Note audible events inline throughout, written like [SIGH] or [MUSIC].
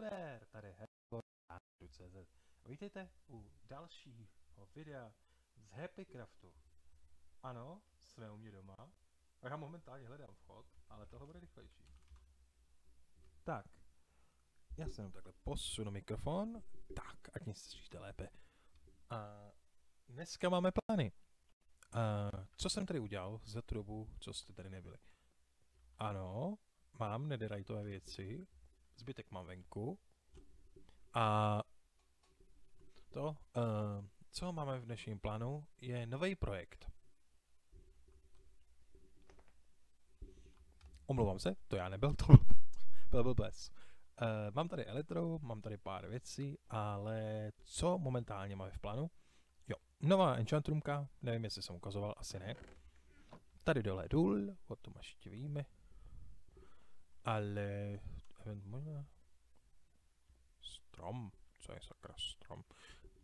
There, tady Hello.cz. Vítejte u dalšího videa z Happycraftu. Ano, jsme u mě doma. A já momentálně hledám vchod, ale tohle bude rychlejší. Tak, já jsem takhle posunu mikrofon, tak, ať mě slyšíte lépe. A dneska máme plány. A co jsem tady udělal za tu dobu, co jste tady nebyli? Ano, mám netheriteové věci, zbytek mám venku. A to, uh, co máme v dnešním plánu, je nový projekt. Omlouvám se, to já nebyl, [LAUGHS] to byl blbec. Uh, mám tady elektro, mám tady pár věcí, ale co momentálně máme v plánu? Jo, nová enchant roomka, nevím, jestli jsem ukazoval, asi ne. Tady dole důl, o tom ještě víme. Ale event možná? Strom. Co je sakra strom?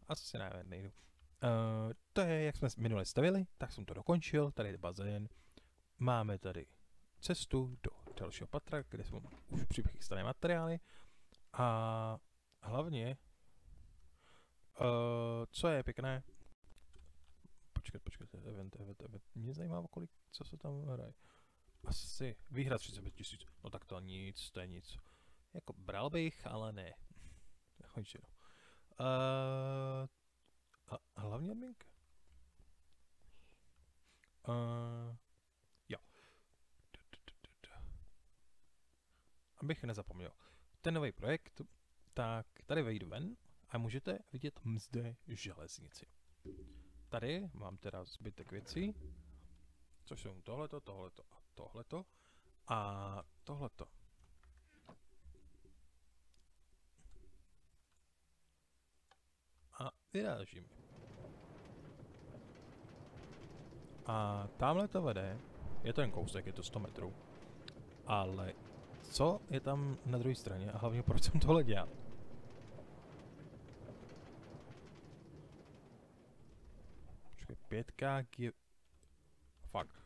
Asi ne, nejdu. Uh, to je, jak jsme minule stavili, tak jsem to dokončil, tady je bazén. Máme tady cestu do dalšího patra, kde jsou už přichystané materiály. A hlavně, uh, co je pěkné, počkat, počkat, event, event, event, mě zajímá, kolik, co se tam hraje. Asi výhra 35 tisíc. No tak to nic, to je nic. Jako bral bych, ale ne. Končí, no. Uh, a hlavně adminka. Uh, jo. Abych nezapomněl. Ten nový projekt, tak tady vejdu ven a můžete vidět mzde železnici. Tady mám teda zbytek věcí, což jsou tohleto, tohleto a tohleto a tohleto. A vyrážíme. A tamhle to vede, je to jen kousek, je to 100 metrů, ale co je tam na druhé straně a hlavně proč jsem tohle dělal? Počkej, pětka, Fakt.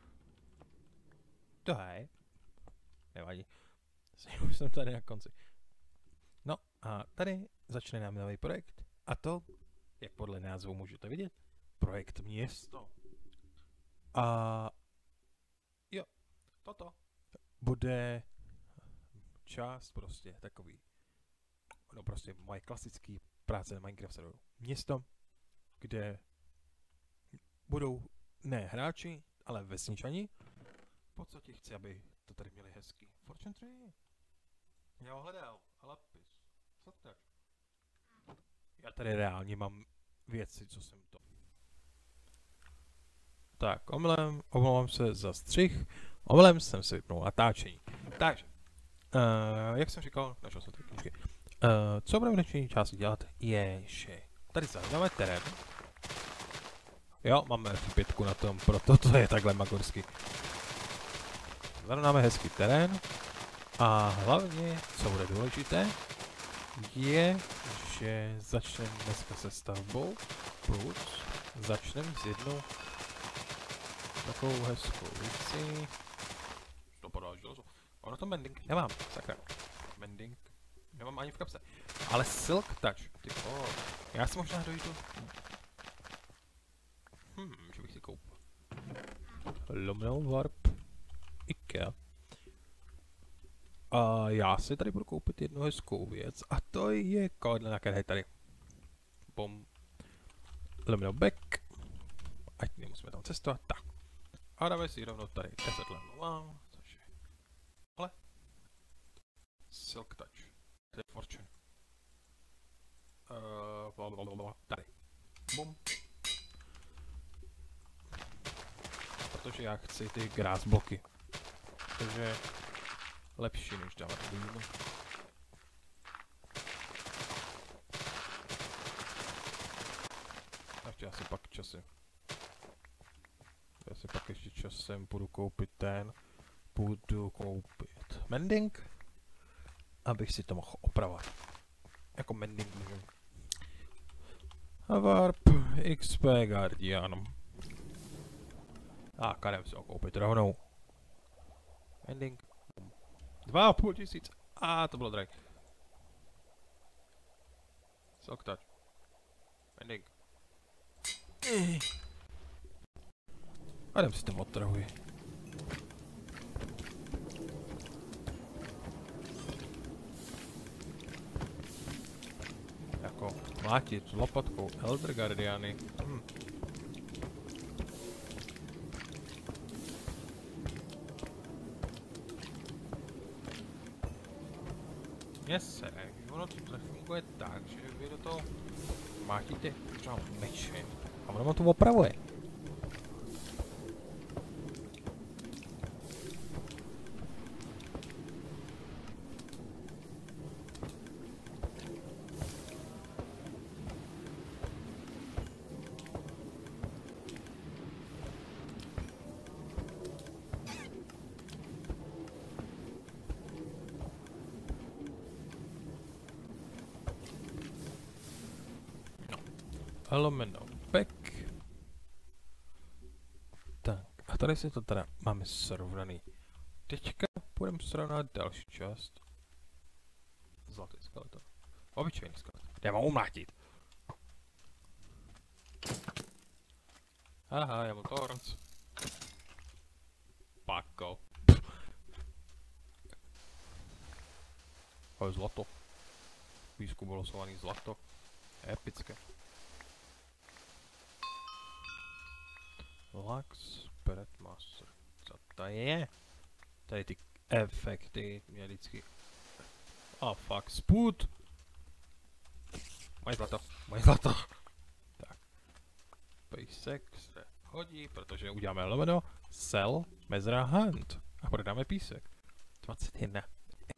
To je. Nevadí. [LAUGHS] Už jsem tady na konci. No a tady začne nám nový projekt. A to, jak podle názvu můžete vidět, projekt město. A jo, toto bude část prostě takový, no prostě moje klasický práce na Minecraft serveru. Město, kde budou ne hráči, ale vesničani, v podstatě chci, aby to tady měli hezký. Fortune 3. Já ho hledal. A lapis. Co tak? Já tady reálně mám věci, co jsem to. Tak, omylem, omlouvám se za střih. Omylem jsem si vypnul natáčení. Takže, uh, jak jsem říkal, našel jsem ty knížky. Uh, co budeme v dnešní části dělat, je, že tady zahrneme terén. Jo, máme F5 na tom, proto to je takhle magorsky. Zarovnáme hezký terén. A hlavně, co bude důležité, je, že začneme dneska se stavbou, plus začneme s jednou takovou hezkou věcí. To podá železo. Na to mending nemám, sakra. Mending nemám ani v kapse. Ale Silk Touch, ty oh. Já si možná dojdu... Hmm, že bych si koupil. Lomnou warp. A já si tady budu koupit jednu hezkou věc a to je na které tady. Bom. Lomeno back. Ať nemusíme tam cestovat. Tak. A dáme si rovnou tady 10 levelů. Což je. Ale. Silk Touch. To je Fortune. Uh, tady. Bum. Protože já chci ty grass bloky. Takže lepší než dávat dým. Ještě asi pak časy. Já si pak ještě časem budu koupit ten. Budu koupit mending. Abych si to mohl opravovat. Jako mending můžu. A warp XP Guardian. A kadem si ho koupit rovnou. Mending. 2,5 tisíc. A to bylo drag. Soktať. Ending. A jdem si to odtrhuji. Jako mlátit lopatkou Elder Guardiany. Hm. Mně se, ono to funguje tak, že vy do toho mátíte třeba mečem a ono to opravuje. Lomeno back. Tak, a tady si to teda máme srovnaný. Teďka budeme srovnat další část. Zlatý skeleton. Obyčejný skeleton. Mám umlátit. Aha, já mám torc. Pako. Ale zlato. Výzkum losovaný zlato. Epické. Lux Spirit Master. Co to je? Tady ty efekty mě vždycky... Oh fuck, sput! Moje zlato, moje zlato! Tak. Pejsek se hodí, protože uděláme lomeno, sell, mezra, hunt. A prodáme písek. 21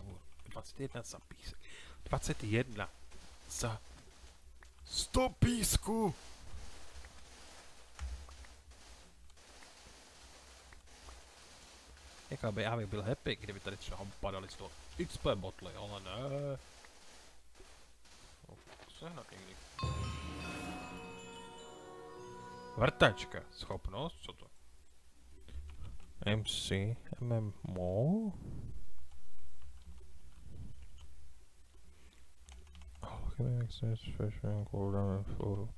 eur. 21 za písek. 21 za 100 písku! Jako by já bych byl happy, kdyby tady třeba padaly z toho XP botly, ale ne. Sehnat někdy. Vrtačka, schopnost, co to? MC, MMO. Alchemy access, fashion, cooldown and full.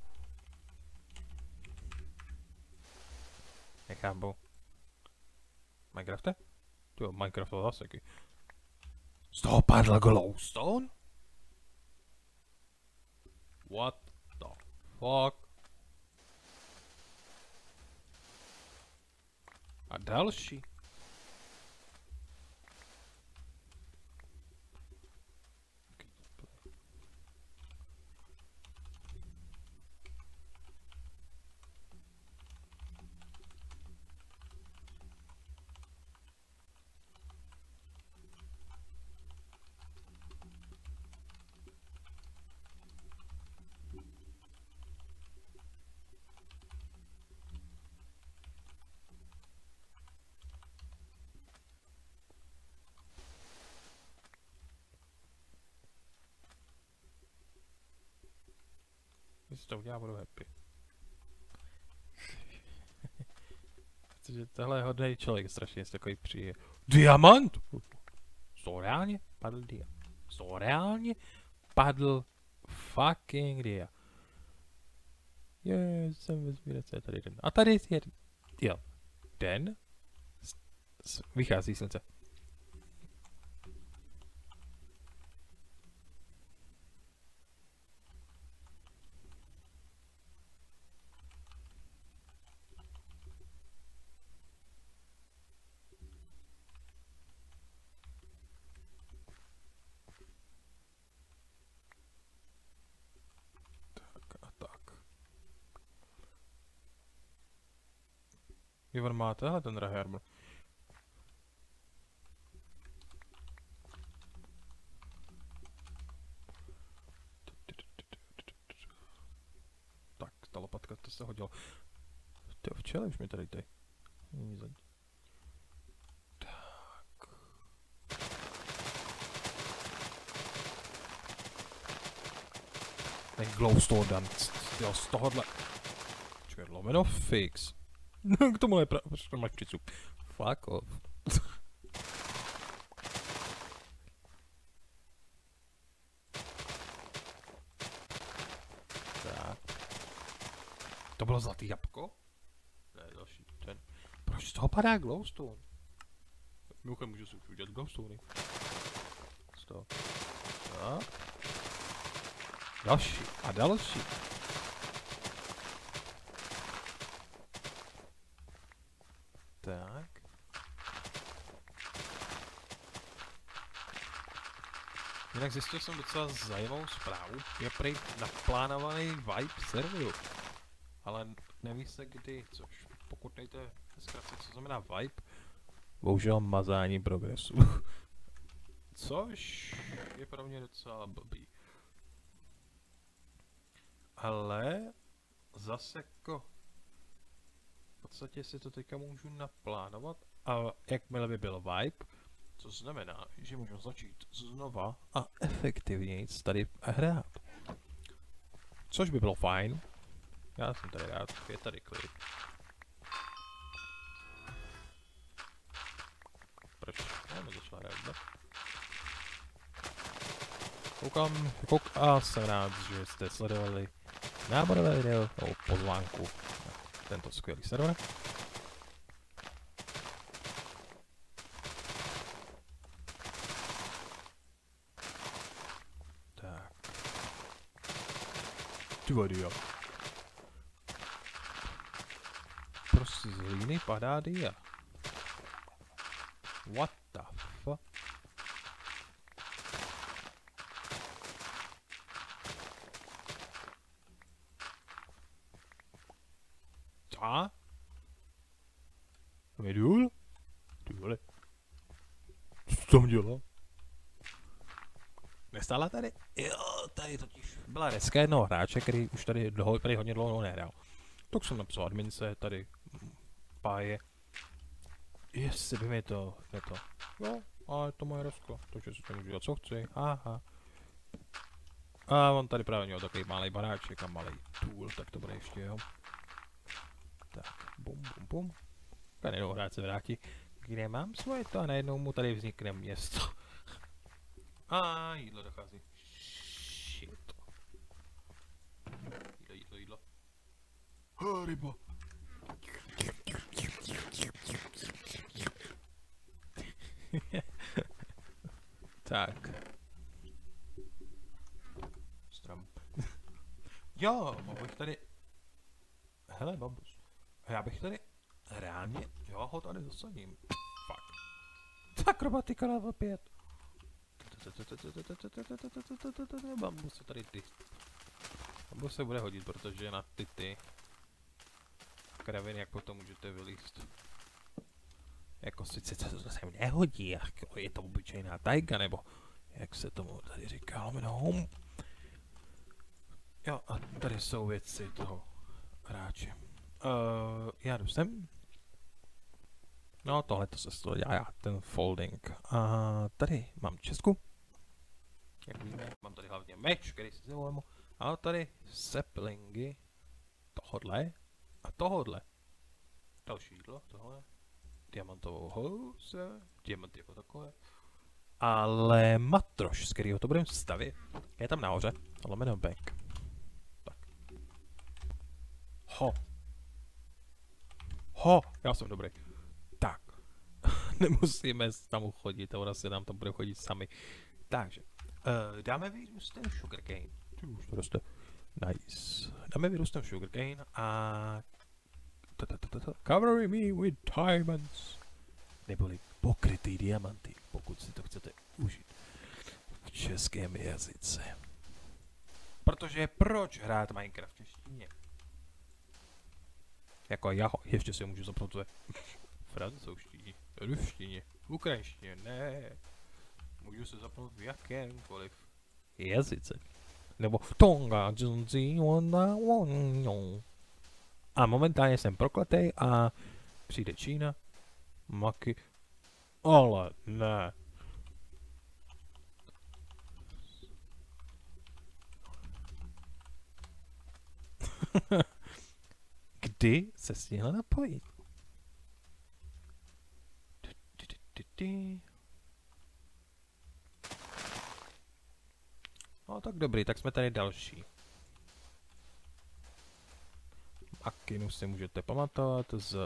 Nechápu. Minecrafte? Jo, Minecraft to zase taky. Z toho padl glowstone? What the fuck? A další. To udělá, budu happy. [LAUGHS] Protože tohle je hodný člověk, strašně je takový přijde. Diamant! To reálně padl dia. To reálně padl fucking dia. Je, jsem ve sbírce, je tady jeden. A tady je. Jo. Den? Vychází slunce. Ivan má tenhle ten drahý armor. Tak, ta lopatka, to se hodilo. Ty včely už mi tady. Tak. Ten glowstone. Jo, z tohohle. Počkej, lomeno fix. No, k tomu je prostě máš přicu. Fuck off. tak. To bylo zlatý jabko? Ne, další, ten. Proč z toho padá glowstone? Mimochodem můžu si už udělat glowstone. Z toho. Tak. Další a další. Jinak zjistil jsem docela zajímavou zprávu. Je prý naplánovaný vibe serveru. Ale neví se kdy, což pokud nejte zkratce, co znamená vibe, bohužel mazání progresu. [LAUGHS] což je pro mě docela blbý. Ale zase jako v podstatě si to teďka můžu naplánovat a jakmile by byl vibe, co znamená, že můžu začít znova a efektivněji tady hrát. Což by bylo fajn. Já jsem tady rád, je tady klid. Proč? Já nezačala hrát, Koukám, kouk a jsem rád, že jste sledovali náborové video o pozvánku na tento skvělý server. Dia. Prostě z hlíny padá dia. What the fuck? Co? Tam je důl? Ty. Co tam dělá? Nestála tady? Tady byla deska jednoho hráče, který už tady dlouho, tady hodně dlouho nehrál. Tak jsem napsal admince, tady páje. Jestli by mi to, je to. Ale je to moje deska, takže si to můžu dělat co chci, aha. A on tady právě měl takový malý baráček a malý tool, tak to bude ještě jo. Tak, bum, bum, bum. A najednou hrát se vrátí, kde mám svoje to a najednou mu tady vznikne město. [LAUGHS] A jídlo dochází. Shit. Jídlo, jídlo, jídlo. Ha, ryba. tak. Strom. jo, mohl bych tady... Hele, bambus. Já bych tady reálně, jo, ho tady zasadím. Fuck. Akrobatika level 5. Bambus se tady ty. Bambus se bude hodit, protože na ty ty kraviny, jak potom můžete vylíst. Jako sice to se nehodí, jako je to obyčejná tajga, nebo jak se tomu tady říká, home. Jo, a tady jsou věci toho hráče. Uh, já jdu sem. No, tohle to se to dělá, ten folding. A tady mám Česku. Jak víme, mám tady hlavně meč, který si zvolím. A tady seplingy tohodle a tohodle. Další jídlo, tohle. Diamantovou house, diamant jako takové. Ale matroš, z kterého to budeme stavit, je tam nahoře, lomeno back. Tak. Ho, Ho, já jsem dobrý. Tak. [LAUGHS] Nemusíme tam chodit, ona se nám tam bude chodit sami. Takže, uh, dáme vyrůstem sugarcane. Ty už to roste. Nice. Dáme vyrůstem sugarcane a... Cover me with diamonds. Neboli pokrytý diamanty, pokud si to chcete užít. V českém jazyce. Protože proč hrát Minecraft v češtině? Jako já ještě si můžu zapnout ve francouzštině, ruštině, ukrajinštině, ne. Můžu se zapnout v jakémkoliv jazyce. Nebo Tonga, Junzi, Wanda. A momentálně jsem prokletej a přijde Čína, Maky, ale ne. [LAUGHS] kdy se stihl napojit. No tak dobrý, tak jsme tady další. Akinu si můžete pamatovat z...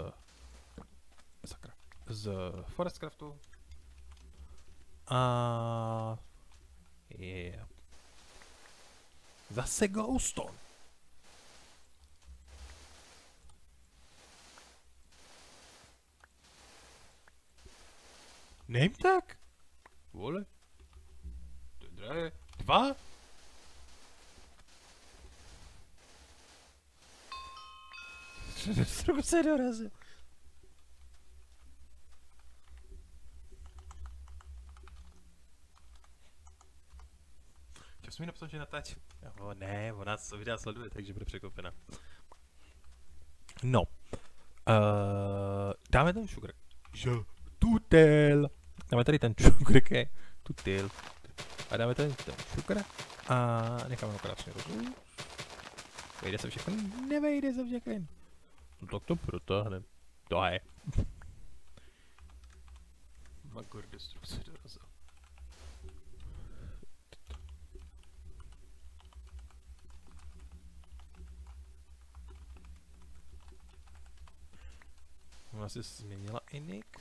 Sakra. Z Forestcraftu. A... Yeah. Zase Glowstone. Name tag? Vole. To je drahé. Dva? Trochu se dorazil. Chtěl jsem mi napsat, že natáčím. Jo, ne, ona to videa sleduje, takže bude překvapena. No. Uh, dáme ten sugar. Že? Tutel. Dáme tady ten sugar, tutel. A dáme tady ten sugar. A necháme ho krásně rozumít. Vejde se všechno? Nevejde se všechno. No tak to protáhne. To je. Magor destrukce dorazil. Ona si změnila i nick.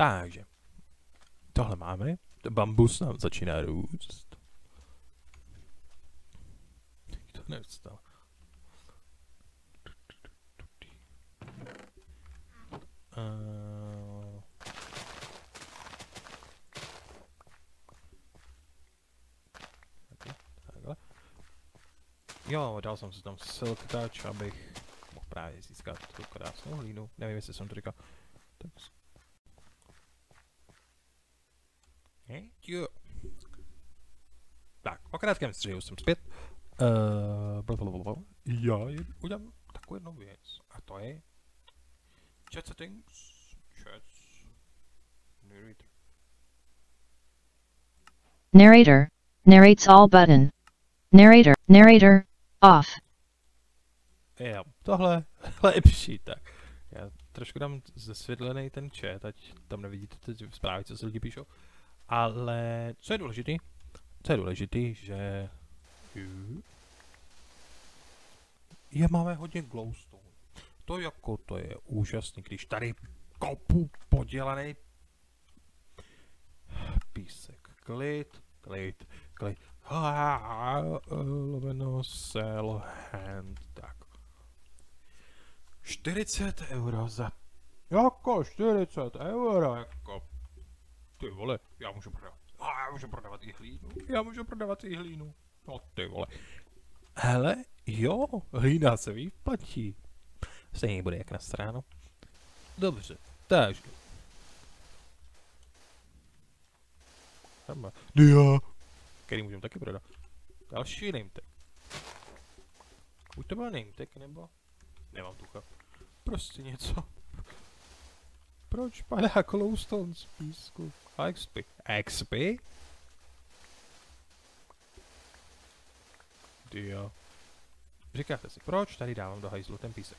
Takže. Tohle máme. Bambus nám začíná růst. To nevstal. Uh, takhle. Jo, dal jsem si tam silk touch, abych mohl právě získat tu krásnou hlínu. Nevím, jestli jsem to říkal. Tak Jo. Krátkém střihu jsem zpět. Uh, blablabla. Já udělám takovou jednu věc. A to je chat settings, chat, narrator. Narrator. Narrates all button. Narrator. Narrator. Off. Jo, tohle lepší, tak. Já trošku dám zesvětlený ten chat, ať tam nevidíte ty zprávy, co se lidi píšou. Ale co je důležitý? Co je důležitý, že je máme hodně glowstone. To jako to je úžasný, když tady kopu podělaný písek. Klid, klid, klid. Loveno sell hand. Tak. 40 euro za... Jako 40 euro, jako ty vole, já můžu prodávat. Já můžu prodávat i hlínu. Já můžu prodávat i hlínu. No ty vole. Hele, jo, hlína se vyplatí. Stejně bude jak na stranu. Dobře, takže. Dia. Který můžeme taky prodat. Další name tag. Buď to byl name tag, nebo... Nemám tucha. Prostě něco. Proč padá glowstone z písku? XP. XP? Dio. Říkáte si, proč tady dávám do hajzlu ten písek?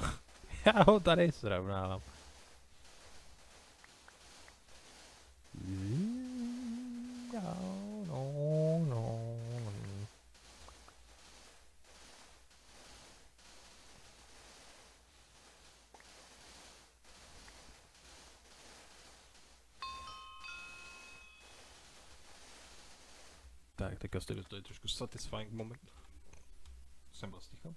[LAUGHS] Já ho tady srovnávám. No, no, no. Tak, teďka jste dostali trošku satisfying moment. Jsem byl sticho.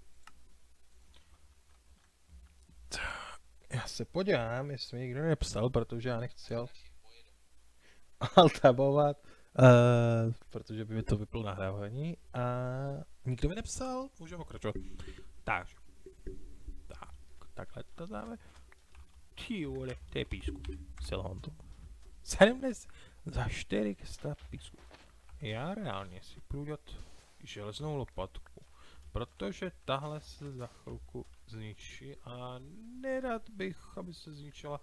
Já se podívám, jestli mi někdo nepsal, protože já nechci altabovat, uh, protože by mi to vyplo nahrávání a nikdo mi nepsal, můžeme pokračovat. Takže, tak, takhle to dáme. Ty vole, to je písku, Silhonto. 70 za 400 písku. Já reálně si půjdu dělat železnou lopatku, protože tahle se za chvilku zničí a nerad bych, aby se zničila,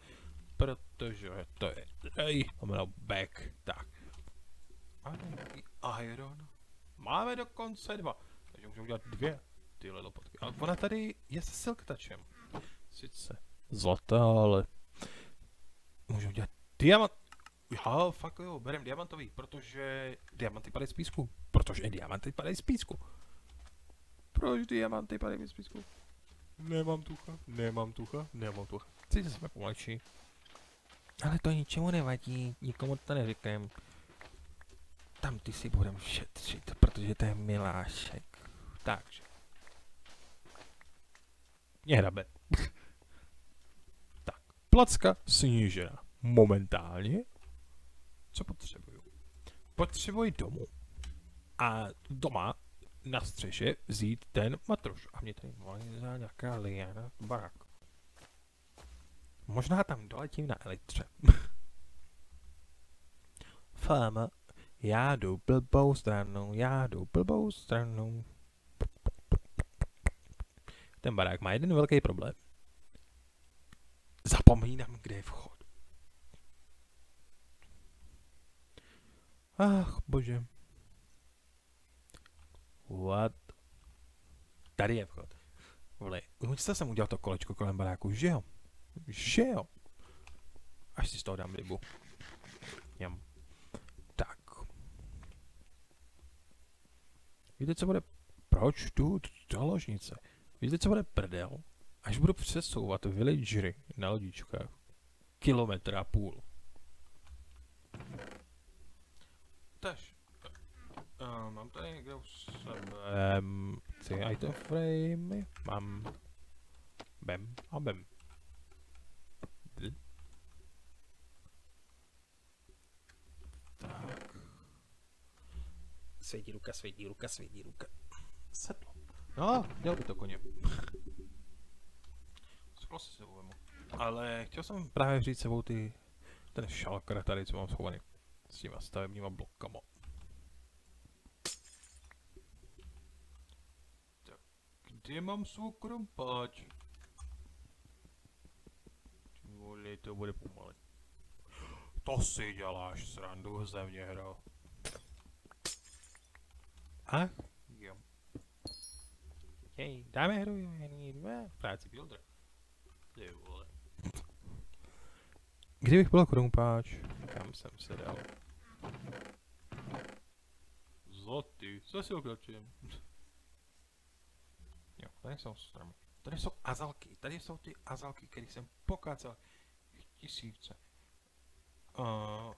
protože to je drahý, mám back, tak. A iron. Máme dokonce dva, takže můžeme udělat dvě tyhle lopatky. Ale ona tady je se silk touchem. Sice zlatá, ale můžu dělat diamant. Jo, fakt jo, berem diamantový, protože diamanty padají z písku. Protože diamanty padají z písku. Proč diamanty padají z písku? Nemám tucha, nemám tucha, nemám tucha. Cítíte se pomalejší. Ale to ničemu nevadí, nikomu to neříkám. Tam ty si budem šetřit, protože to je milášek. Takže. Mě hrabe. [LAUGHS] tak, placka snížená. Momentálně. Co potřebuju? Potřebuji domů. A doma na střeše vzít ten matroš. A mě tady za nějaká liana barák. Možná tam doletím na elektře. [LAUGHS] Fama, já jdu blbou stranou, já jdu blbou stranou. Ten barák má jeden velký problém. Zapomínám, kde je vchod. Ach, bože. What? Tady je vchod. Vole, už jsem udělal to kolečko kolem baráku, že jo? Že jo? Až si z toho dám rybu. Jam. Tak. Víte, co bude? Proč tu do ložnice? Víte, co bude prdel? Až budu přesouvat villagery na lodičkách. Kilometr a půl. Tež. Uh, mám tady někde u sebe um, ty item framey. Mám bem a bem. Tak. Svědí ruka, svědí ruka, svědí ruka. Sedlo. No, měl by to koně. Sklo si sebou vemu. Ale chtěl jsem právě říct sebou ty, ten šalkr tady, co mám schovaný. S těma stavebníma blokama. Tak, kde mám svou krompáč? Vole, to bude pomalej. To si děláš srandu ze mě, hro. Ach, jo. Hej, dáme hru, jen dva, v práci builder. Ty vole. Kdybych byl krumpáč, kam jsem se dal? Zlatý, co si okračujem? [LAUGHS] jo, tady jsou stromy. Tady jsou azalky, tady jsou ty azalky, které jsem pokácal tisíce. Uh,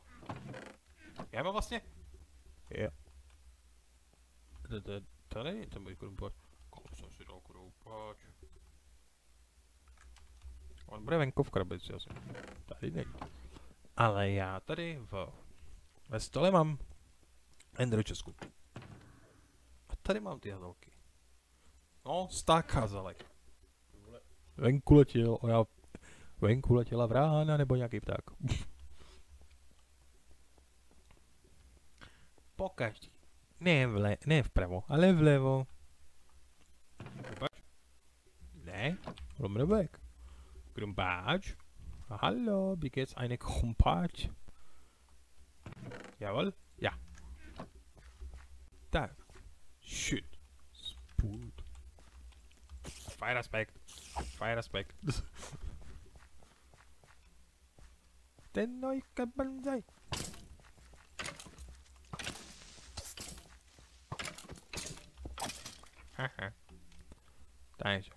já mám vlastně... Jo. Tady je ten můj krumpáč. Kolik jsem si dal krumpáč? On bude venku v krabici asi. Tady není. Ale já tady v... Ve stole mám Ender Česku. A tady mám ty hazalky. No, sták hazalek. Venku letěl, a já... Venku letěla vrána nebo nějaký pták. Pokaždý. Ne, vle, ne vpravo, ale vlevo. Krumpáč? Ne, Rumrebeck. Krumpáč? Hallo, wie geht's eine Krumpáč? Jawohl? Ja. Tak. Shit. Spult. Fire Respekt. Fire Respekt. Ten [LAUGHS] Neuke Banzai. Haha. Takže.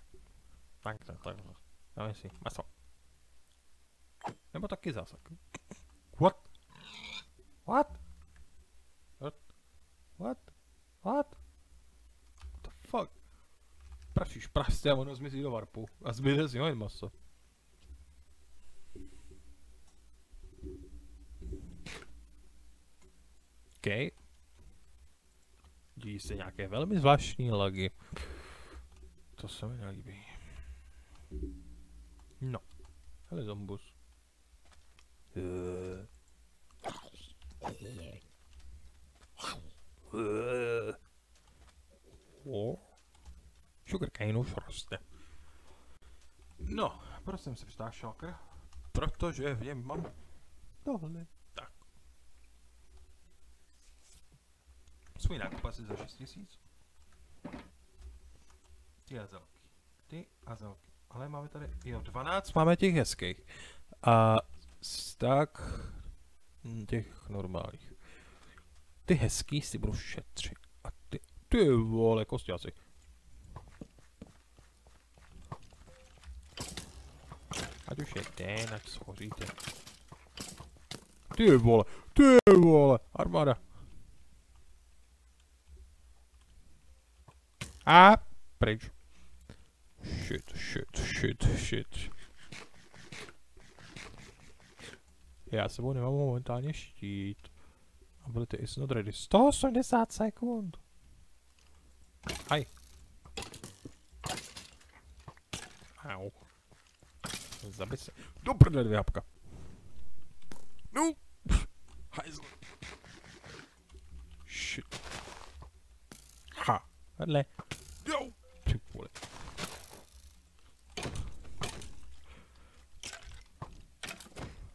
Takhle, takhle. Dáme si maso. Nebo taky zásek. What? What? What? What? What? What the fuck? Prašíš a ono zmizí do varpu. A zbyde z něho jen maso. OK. Dějí se nějaké velmi zvláštní lagy. To se mi nelíbí. No. Hele zombus. Uh. Oh. Roste. No, proč jsem si přidal šalker? Protože v něm mám tohle. Tak. Svůj nákup asi za 6 tisíc. Ty azelky. Ty azelky. Ale máme tady, jo, 12 máme těch hezkých. A tak těch normálních. Ty hezký si budu šetřit. A ty, ty vole, kostěci. Ať už je den, ať schoříte. Ty vole, ty vole, armáda. A pryč. Shit, shit, shit, shit. Já sebou nemám momentálně štít. Ability is not ready. 180 sekund. Aj. Au. Забыть. Добрая ляпка. Ну, хайзл. Щит. Ха. Ле. Йоу. Приколы.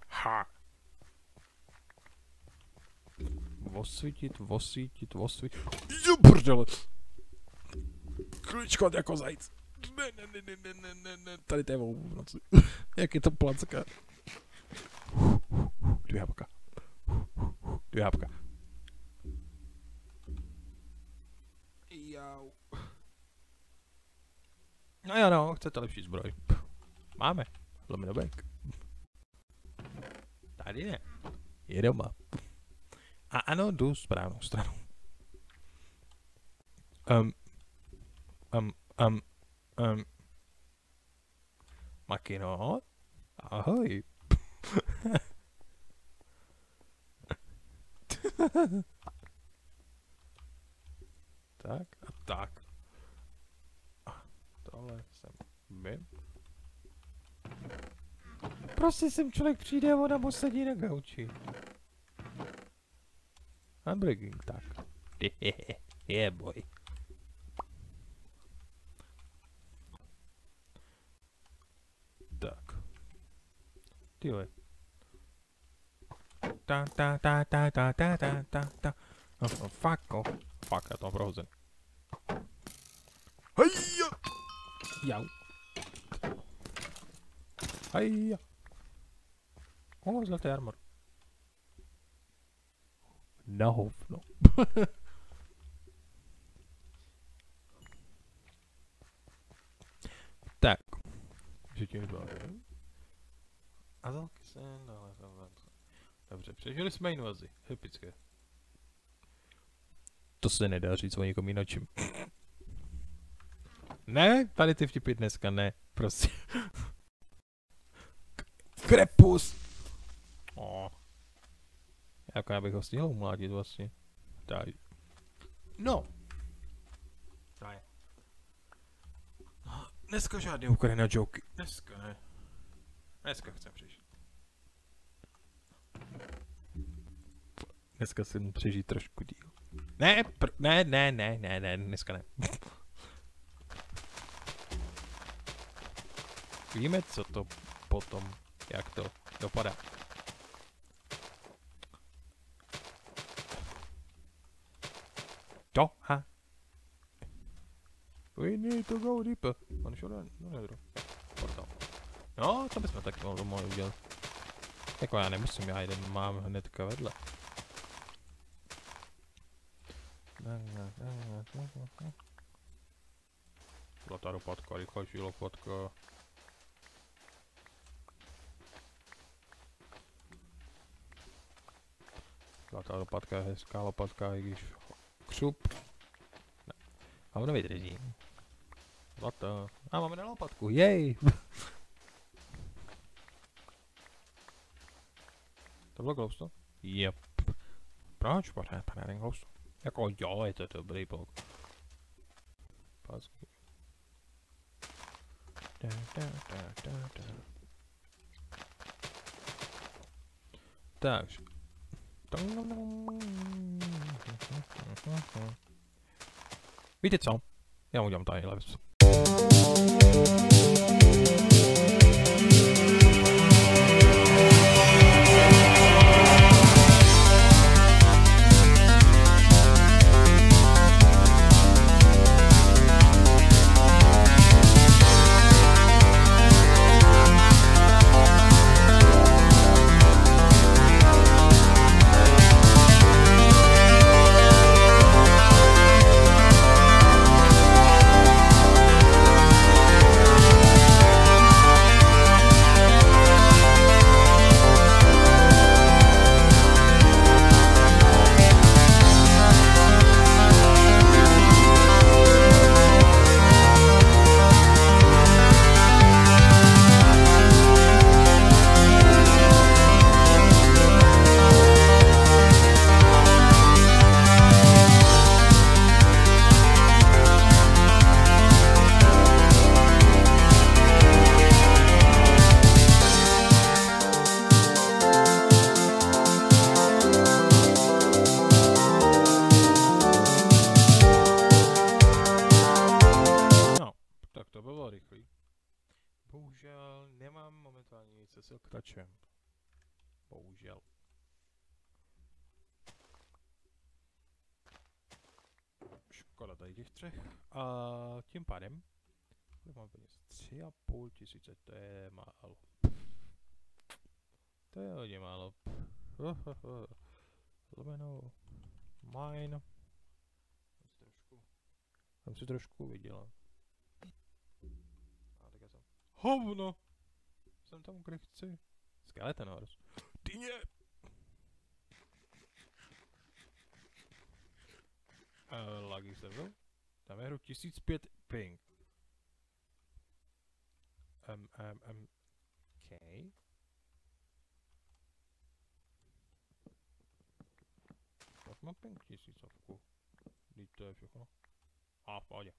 Ха. Во светит, во светит, во светит. Добрая. Ключко. Zajíc. Ne, ne, ne, ne, ne, ne, ne, ne. Tady to je v noci. [LAUGHS] Jak je to placka. Dvě jabka. Dvě jabka. Jau. No jo no, chcete lepší zbroj. Máme. Lominobek. Tady ne. Je doma. A ano, jdu správnou stranu. Um, um, um, um. Makino? Ahoj. tak a tak. Tohle jsem my. Prostě sem člověk přijde a ona mu sedí na gauči. Unbreaking, tak. [LAUGHS] yeah, boy. Tak. Tyhle. Ta ta ta ta ta ta ta ta ta. No, no, fuck off. Fuck, já to mám prohozený. Hejja! Jau. Hejja. O, zlatý armor. Na hovno. tak. Že tím dva, ne? A zalky se, no, Dobře, přežili jsme invazi. Epické. To se nedá říct o někom jinačím. Ne, tady ty vtipy dneska ne, prostě. Krepus! Oh. Jako já bych ho stihl umlátit vlastně. Daj. No. Daj. Dneska žádný úkory na joky. Dneska ne. Dneska chcem přežít. Dneska si přežít trošku díl. Ne, pr- ne, ne, ne, ne, ne, dneska ne. [LAUGHS] Víme, co to potom, jak to dopadá. To, ha. We need to go deeper. On šel do, do nedru. No, to bychom tak mohli, udělat. Jako já nemusím, já jeden mám hnedka vedle. Zlatá dopadka, rychlejší lopatka. Zlatá lopatka je hezká lopatka, i když křup. Ne. A ono vydrží. Zlatá. A máme na lopatku, jej! [LAUGHS] look close to. Yep. Branch what happened adding close to. Jag kan jag äta det blir Wie dit zo? Ja, moet je hem daar. Půl tisíce, to je málo. To je hodně málo. [LAUGHS] Lomeno. Mine. Jsem si trošku, jsem si trošku vydělal. A tak já jsem. Hovno! Jsem tam, kde chci. Skeleton horse. Dyně! Uh, lagy se byl. Tam je hru 1005 ping. Um, um, um. Okay. Tak mám ping tisícovku. Teď to je všechno. A, v pohodě.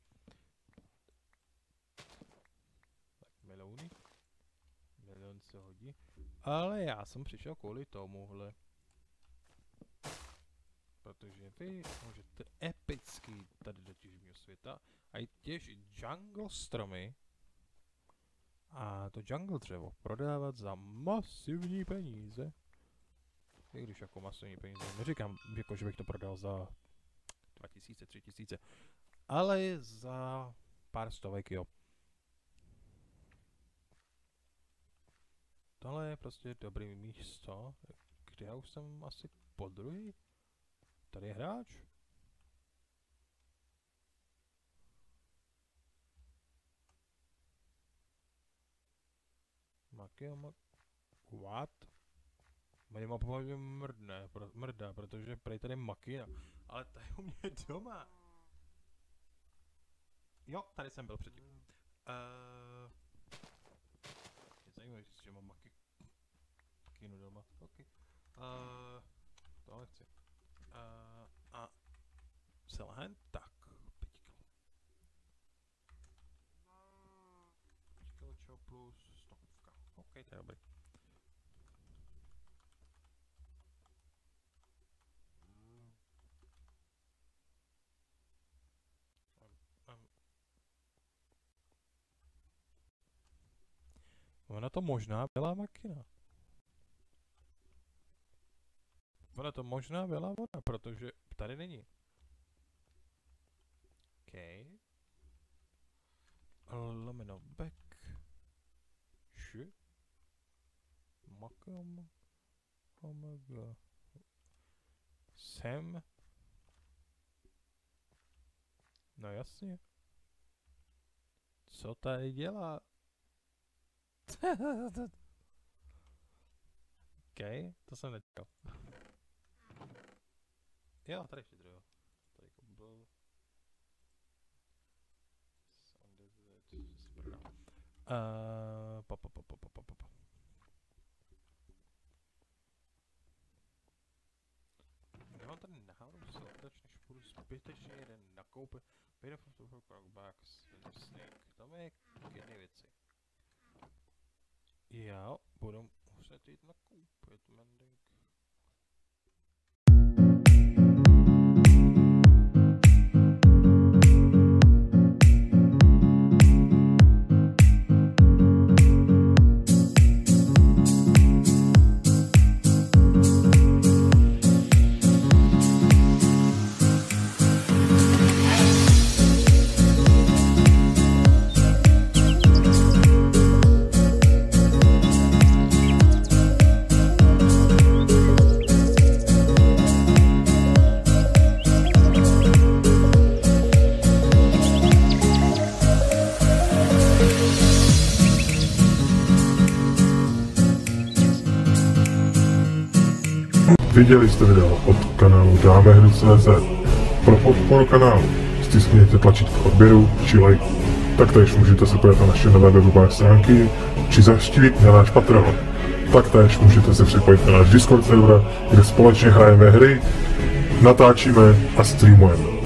Tak melouny. Melon se hodí. Ale já jsem přišel kvůli tomuhle. Protože vy můžete epický tady do těžního světa a i těžit jungle stromy a to jungle dřevo prodávat za masivní peníze. I když jako masivní peníze, neříkám, jako, že bych to prodal za 2000, 3000, ale za pár stovek, jo. Tohle je prostě dobrý místo, kde já už jsem asi po druhý. Tady je hráč. Makio, mak... What? Mě má pomalu mrdne, pro, mrdá, protože prej tady makina. Ale to je u mě doma. Jo, tady jsem byl předtím. Uh, je zajímavé, že mám maky... makinu doma. Ok. Uh, tohle chci. Uh, a selhen, tak, 5 kg. 5 kg čo plus stovka. OK, to je dobrý. Ona to možná byla makina. Ona to možná byla voda, protože tady není. OK. Lomeno back. Makam. Omega. Sem. No jasně. Co tady dělá? [LAUGHS] OK, to jsem nečekal. Jo, tady ještě dřevo. Tady byl. Uh, pa, pa, pa, pa, pa, pa, pa. Já mám tady náhodou selektač, než budu zbytečně jeden nakoupit. Payday for the Crockbacks, Snake. Tam je jedné věci. Já budu muset jít nakoupit, mending. Viděli jste video od kanálu Dáme hry.cz. Pro podporu kanálu stiskněte tlačítko odběru či like. Taktéž můžete se podívat na naše nové webové stránky či zaštívit na náš Patreon. Taktéž můžete se připojit na náš Discord server, kde společně hrajeme hry, natáčíme a streamujeme.